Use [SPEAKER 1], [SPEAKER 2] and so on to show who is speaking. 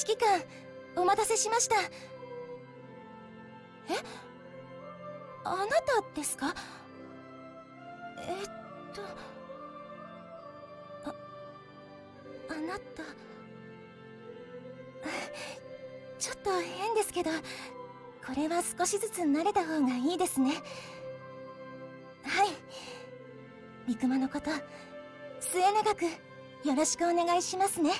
[SPEAKER 1] 指揮官お待たせしました。え？あなたですか？えっと。ああなた。ちょっと変ですけどこれは少しずつ慣れた方がいいですね。はい。三熊のこと末永くよろしくお願いしますね。